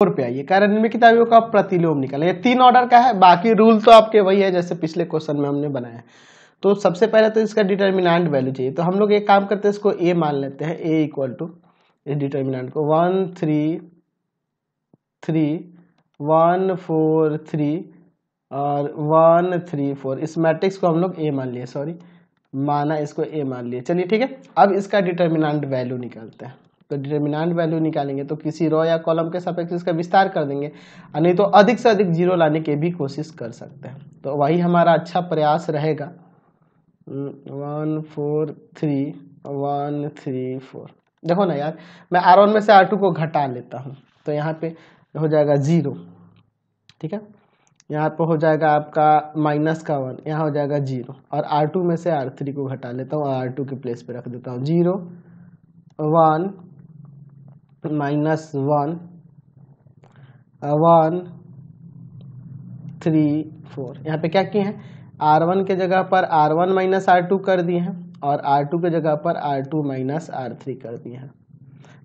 आइए कारण में किताबियों का प्रतिलोम निकाले। ये तीन ऑर्डर का है, बाकी रूल तो आपके वही है, जैसे पिछले क्वेश्चन में हमने बनाया। तो सबसे पहले तो इसका डिटर्मिनेंट वैल्यू चाहिए। तो हम लोग एक काम करते हैं, इसको ए मान लेते हैं ए इक्वल टू इस डिटर्मिनेंट को one three three one four three और वन थ्री फोर इस मैट्रिक्स को हम लोग ए मान लिए सॉरी माना इसको ए मान लिए। चलिए, ठीक है? अब इसका डिटर्मिनेंट वैल्यू निकालते हैं। तो डिटर्मिनेंट वैल्यू निकालेंगे तो किसी रो या कॉलम के सापेक्ष इसका विस्तार कर देंगे नहीं तो अधिक से अधिक ज़ीरो लाने की भी कोशिश कर सकते हैं। तो वही हमारा अच्छा प्रयास रहेगा। One four three one three four देखो ना यार, मैं आर वन में से आर टू को घटा लेता हूँ तो यहाँ पे हो जाएगा ज़ीरो ठीक है? यहाँ पे हो जाएगा आपका माइनस का वन यहाँ हो जाएगा ज़ीरो और आर टू में से आर थ्री को घटा लेता हूँ आर टू के प्लेस पे रख देता हूँ। Zero one minus one one three four यहाँ पे क्या किए हैं? आर वन के जगह पर R one minus R two कर दिए हैं और आर टू के जगह पर R two minus R three कर दिए हैं।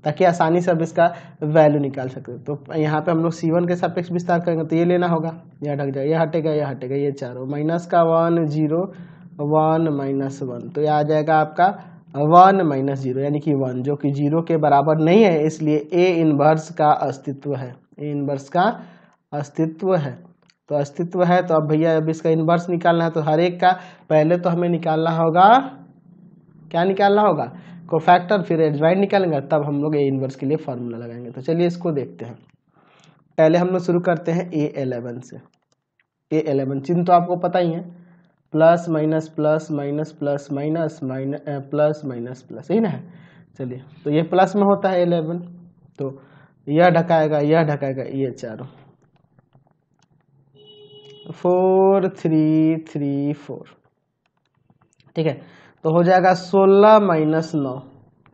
ताकि आसानी से अब इसका वैल्यू निकाल सकते तो यहाँ पे हम लोग सी वन के सापेक्ष विस्तार करेंगे तो ये लेना होगा। यह ढक जाएगा यह हटेगा यह हटेगा, ये चारों। माइनस का one zero one minus one तो यह आ जाएगा आपका वन माइनस ज़ीरो, यानी कि वन, जो कि ज़ीरो के बराबर नहीं है, इसलिए ए इनवर्स का अस्तित्व है। ए इनवर्स का अस्तित्व है। तो अस्तित्व है तो अब भैया, अब इसका इनवर्स निकालना है तो हर एक का, पहले तो हमें निकालना होगा, क्या निकालना होगा? को फैक्टर फिर एडजॉइंट निकालेंगे, तब हम लोग ए इनवर्स के लिए फार्मूला लगाएँगे। तो चलिए इसको देखते हैं। पहले हम लोग शुरू करते हैं ए एलेवन से। ए एलेवन चिन्ह तो आपको पता ही है। Plus minus plus minus plus minus minus plus minus plus यही ना है? चलिए तो ये प्लस में होता है एलेवन तो यह ढकाएगा यह ढकाएगा, ये चारों। Four, three three, four. ठीक है तो हो जाएगा सोलह माइनस नौ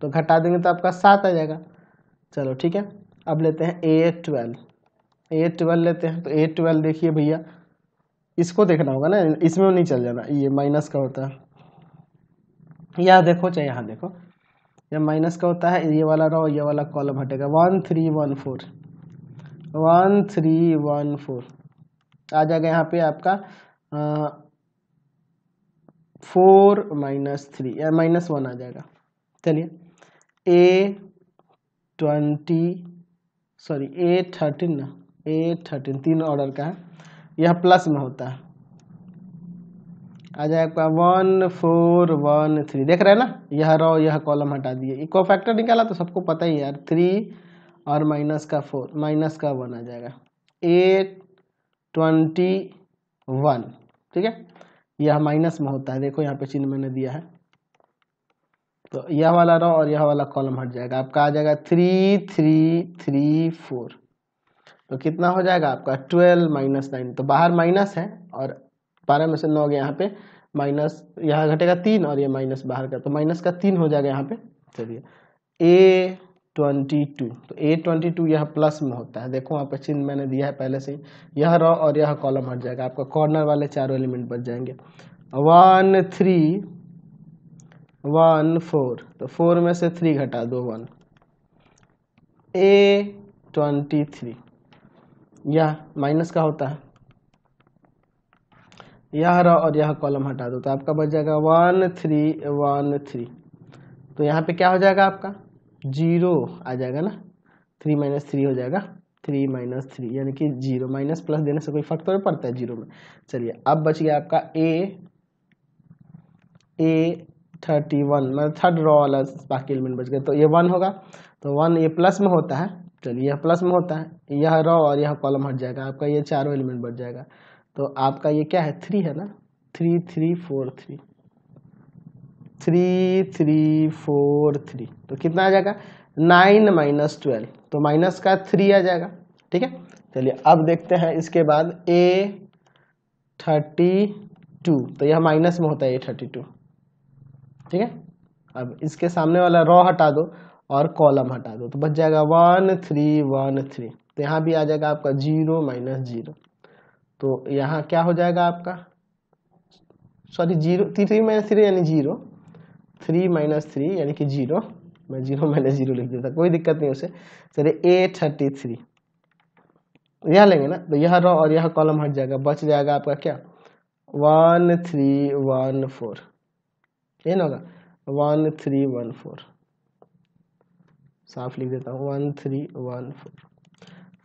तो घटा देंगे तो आपका सात आ जाएगा। चलो, ठीक है, अब लेते हैं ए ट्वेल्व। ए ट्वेल्व लेते हैं तो ए ट्वेल्व देखिए भैया इसको देखना होगा ना, इसमें नहीं चल जाना, ये माइनस का होता है। यहाँ देखो चाहे यहाँ देखो। यह माइनस का होता है, ये वाला रो ये वाला कॉलम हटेगा। One three one four one three one four आ जाएगा यहाँ पे आपका फोर माइनस थ्री या माइनस वन आ जाएगा। चलिए। A twenty sorry A thirteen ना। ए थर्टीन तीन ऑर्डर का है। यह प्लस में होता है। आ जाए आपका वन, फोर, वन, थ्री। देख रहे हैं ना? यह रो, यह कॉलम हटा दिए। इको फैक्टर निकाला तो सबको पता ही यार। थ्री और माइनस का फोर, माइनस का वन आ जाएगा। Eight, twenty, one. ठीक है? यह माइनस में होता है। देखो यहाँ पे चिन्ह मैंने दिया है। तो यह वाला रो और यह वाला कॉलम हट जाएगा। आपका आ जाएगा थ्री थ्री थ्री, फोर। तो कितना हो जाएगा आपका? ट्वेल्व माइनस नाइन तो बाहर माइनस है और बारह में से नौ गया यहाँ पे माइनस यहाँ घटेगा तीन और ये माइनस बाहर का। तो माइनस का तीन हो जाएगा यहाँ पे। चलिए। ए ट्वेंटी टू तो ए ट्वेंटी टू यह प्लस में होता है। देखो वहाँ चिन्ह मैंने दिया है पहले से ही। यह रॉ और यह कॉलम हट जाएगा। आपका कॉर्नर वाले चारों एलिमेंट बच जाएँगे। वन थ्री वन फोर तो फोर में से थ्री घटा दो वन ए ट्वेंटी थ्री यह माइनस का होता है। यह रो और यह कॉलम हटा दो तो आपका बच जाएगा वन थ्री वन थ्री। तो यहाँ पे क्या हो जाएगा आपका? ज़ीरो आ जाएगा ना? थ्री माइनस थ्री हो जाएगा। थ्री माइनस थ्री, यानी कि ज़ीरो माइनस प्लस देने से कोई फ़र्क तो नहीं पड़ता है ज़ीरो में। चलिए, अब बच गया आपका ए ए थर्टी वन मतलब थर्ड रॉ वाला बाकी एलिमेंट बच गया। तो ये वन होगा तो वन ये प्लस में होता है। चलिए यह प्लस में होता है, यह रॉ और यह कॉलम हट जाएगा, आपका ये चारों एलिमेंट बच जाएगा। तो आपका ये क्या है? थ्री है ना? Three three four three three three four three तो कितना आ जाएगा? नाइन माइनस ट्वेल्व तो माइनस का थ्री आ जाएगा, ठीक है? चलिए अब देखते हैं इसके बाद ए थर्टी टू तो यह माइनस में होता है ए थर्टी टू ठीक है? अब इसके सामने वाला रॉ हटा दो और कॉलम हटा दो तो बच जाएगा वन थ्री वन थ्री। तो यहाँ भी आ जाएगा आपका ज़ीरो माइनस ज़ीरो। तो यहाँ क्या हो जाएगा आपका? Sorry, zero, three minus three यानी ज़ीरो। थ्री माइनस थ्री यानी कि ज़ीरो। मैं ज़ीरो माइनस ज़ीरो लिख देता, कोई दिक्कत नहीं उसे। चलिए ए थर्टी थ्री। यह लेंगे ना तो यह रो और यह कॉलम हट जाएगा, बच जाएगा आपका क्या? One three one four. ये ना होगा? One three one four. साफ़ लिख देता हूँ। One three, one four.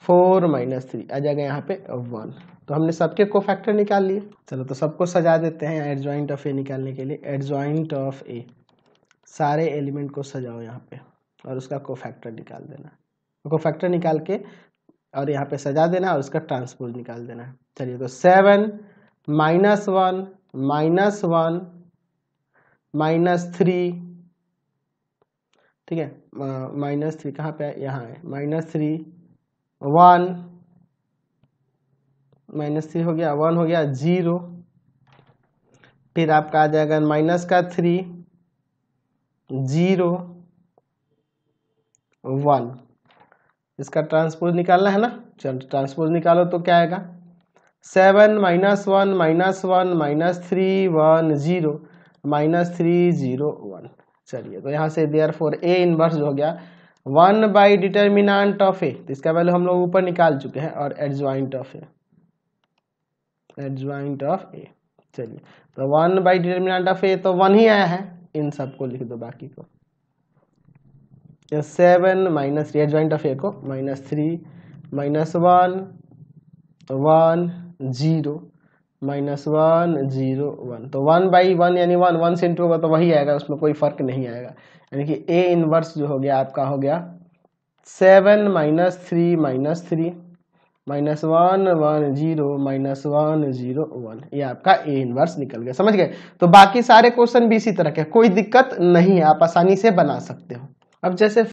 Four minus three आ जाएगा यहाँ पे वन। तो हमने सबके को फैक्टर निकाल लिए। चलो तो सबको सजा देते हैं एडजॉइंट ऑफ़ ए निकालने के लिए। एडजॉइंट ऑफ़ ए सारे एलिमेंट को सजाओ यहाँ पे और उसका को फैक्टर निकाल देना। को फैक्टर निकाल के और यहाँ पे सजा देना और उसका ट्रांसपोज निकाल देना। है चलिए तो seven minus one minus one minus three ठीक है? माइनस थ्री कहाँ पे है? यहाँ है। Minus three one minus three हो गया वन हो गया ज़ीरो फिर आपका आ जाएगा माइनस का थ्री ज़ीरो वन इसका ट्रांसपोज निकालना है ना? चलो ट्रांसपोज निकालो तो क्या आएगा? Seven minus one minus one minus three one zero minus three zero one चलिए तो यहाँ से देयर फोर ए इनवर्स हो गया। One by determinant of a तो इसका वैल्यू हम लोग ऊपर निकाल चुके हैं और adjoint of a adjoint of a चलिए तो one by determinant of a तो वन ही आया है, इन सबको लिख दो बाकी को। Seven minus three adjoint of a को minus three minus one one zero minus one zero one तो वन बाई वन यानी वन वन से इंटू होगा तो वही आएगा, उसमें कोई फ़र्क नहीं आएगा। यानी कि ए इनवर्स जो हो गया, आपका हो गया seven minus three minus three minus one one zero minus one zero one ये आपका ए इनवर्स निकल गया। समझ गए? तो बाकी सारे क्वेश्चन भी इसी तरह के कोई दिक्कत नहीं है, आप आसानी से बना सकते हो। अब जैसे